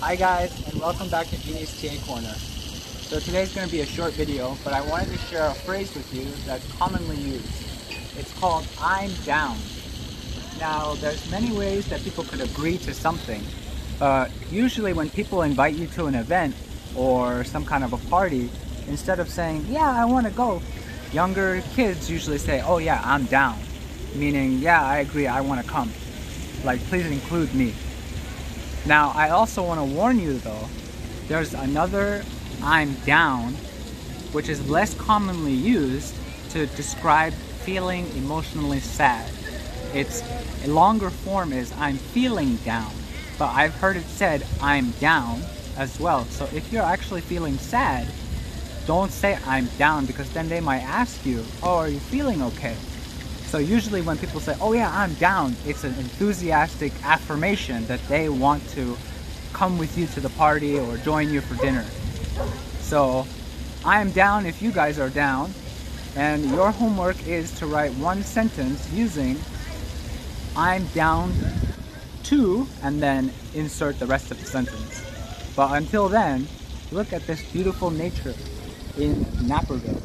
Hi guys, and welcome back to Genie's TA Corner. So today's going to be a short video, but I wanted to share a phrase with you that's commonly used. It's called, I'm down. Now, there's many ways that people could agree to something. Uh, usually when people invite you to an event or some kind of a party, instead of saying, yeah, I want to go, younger kids usually say, oh yeah, I'm down. Meaning, yeah, I agree, I want to come. Like, please include me. Now, I also want to warn you though, there's another I'm down, which is less commonly used to describe feeling emotionally sad. Its a longer form is I'm feeling down, but I've heard it said I'm down as well. So if you're actually feeling sad, don't say I'm down because then they might ask you, oh, are you feeling okay? So usually when people say, oh yeah, I'm down, it's an enthusiastic affirmation that they want to come with you to the party or join you for dinner. So I am down if you guys are down. And your homework is to write one sentence using I'm down to and then insert the rest of the sentence. But until then, look at this beautiful nature in Naperville.